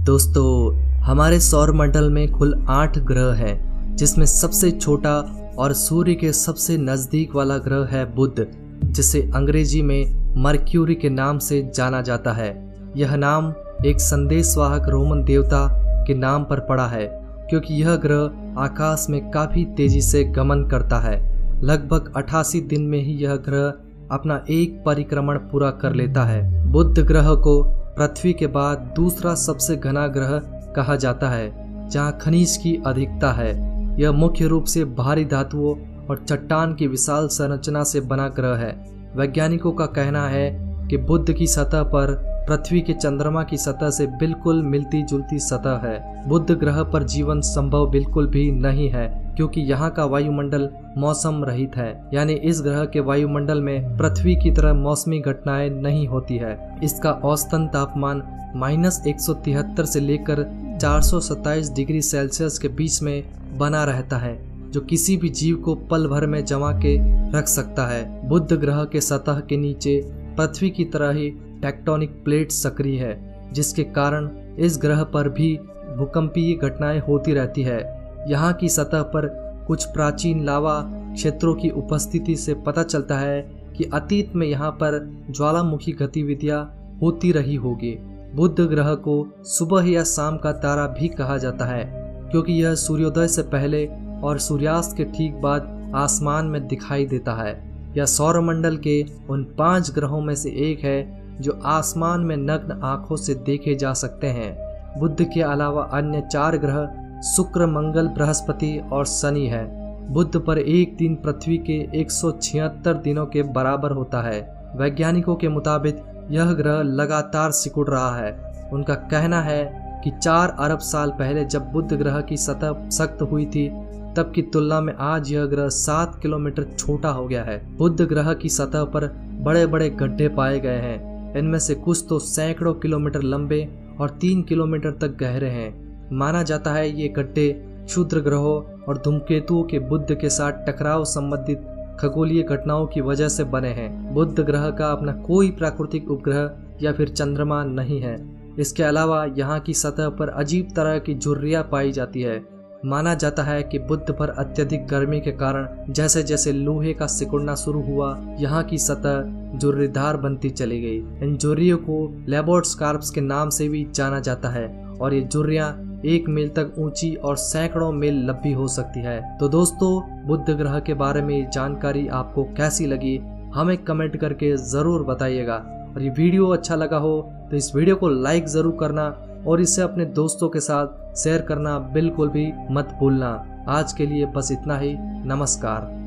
दोस्तों, हमारे सौर मंडल में कुल आठ ग्रह हैं, जिसमें सबसे छोटा और सूर्य के सबसे नज़दीक वाला ग्रह है बुध, जिसे अंग्रेज़ी में मर्क्यूरी के नाम से जाना जाता है। यह नाम एक संदेशवाहक रोमन देवता के नाम पर पड़ा है, क्योंकि यह ग्रह आकाश में काफ़ी तेज़ी से गमन करता है। लगभग 88 दिन में ही यह ग्रह अपना एक परिक्रमण पूरा कर लेता है। बुध ग्रह को पृथ्वी के बाद दूसरा सबसे घना ग्रह कहा जाता है, जहाँ खनिज की अधिकता है। यह मुख्य रूप से भारी धातुओं और चट्टान की विशाल संरचना से बना ग्रह है। वैज्ञानिकों का कहना है कि बुद्ध की सतह पर, पृथ्वी के चंद्रमा की सतह से बिल्कुल मिलती जुलती सतह है। बुद्ध ग्रह पर जीवन संभव बिल्कुल भी नहीं है, क्योंकि यहाँ का वायुमंडल मौसम रहित है। यानी इस ग्रह के वायुमंडल में पृथ्वी की तरह मौसमी घटनाएँ नहीं होती है। इसका औसतन तापमान माइनस एक से लेकर 427 डिग्री सेल्सियस के बीच में बना रहता है। जो किसी भी जीव को पल भर में जमा के रख सकता है। बुद्ध ग्रह के सतह के नीचे पृथ्वी की तरह ही टेक्टोनिक प्लेट सक्रिय है, जिसके कारण इस ग्रह पर भी भूकंपीय घटनाएँ होती रहती है। यहाँ की सतह पर कुछ प्राचीन लावा क्षेत्रों की उपस्थिति से पता चलता है कि अतीत में यहाँ पर ज्वालामुखी गतिविधियाँ होती रही होगी। बुद्ध ग्रह को सुबह या शाम का तारा भी कहा जाता है, क्योंकि यह सूर्योदय से पहले और सूर्यास्त के ठीक बाद आसमान में दिखाई देता है यह सौरमंडल के उन पाँच ग्रहों में से एक है, जो आसमान में नग्न आँखों से देखे जा सकते हैं। बुद्ध के अलावा अन्य चार ग्रह, शुक्र, मंगल, बृहस्पति और शनि है। बुद्ध पर एक दिन पृथ्वी के एक सौ छिहत्तर दिनों के बराबर होता है। वैज्ञानिकों के मुताबिक यह ग्रह लगातार सिकुड़ रहा है। उनका कहना है कि चार अरब साल पहले जब बुद्ध ग्रह की सतह सख्त हुई थी तब की तुलना में आज यह ग्रह सात किलोमीटर छोटा हो गया है। बुद्ध ग्रह की सतह पर बड़े बड़े गड्ढे पाए गए हैं। इनमें से कुछ तो सैकड़ों किलोमीटर लंबे और तीन किलोमीटर तक गहरे हैं। माना जाता है ये गड्ढे क्षुद्र ग्रहों और धूमकेतुओं के बुद्ध के साथ टकराव संबंधित खगोलीय घटनाओं की वजह से बने हैं। बुद्ध ग्रह का अपना कोई प्राकृतिक उपग्रह या फिर चंद्रमा नहीं है। इसके अलावा यहाँ की सतह पर अजीब तरह की झुर्रियाँ पाई जाती है। माना जाता है कि बुद्ध पर अत्यधिक गर्मी के कारण जैसे जैसे लोहे का सिकुड़ना शुरू हुआ, यहाँ की सतह जुर्रीदार बनती चली गई। इन जुर्रियों को लेबोर्ट लेबोर्ट्स के नाम से भी जाना जाता है और ये जुर्रियाँ एक मील तक ऊँची और सैकड़ों मील लंबी हो सकती है। तो दोस्तों, बुद्ध ग्रह के बारे में जानकारी आपको कैसी लगी, हमें कमेंट करके ज़रूर बताइएगा। और ये वीडियो अच्छा लगा हो तो इस वीडियो को लाइक ज़रूर करना और इसे अपने दोस्तों के साथ शेयर करना बिल्कुल भी मत भूलना। आज के लिए बस इतना ही। नमस्कार।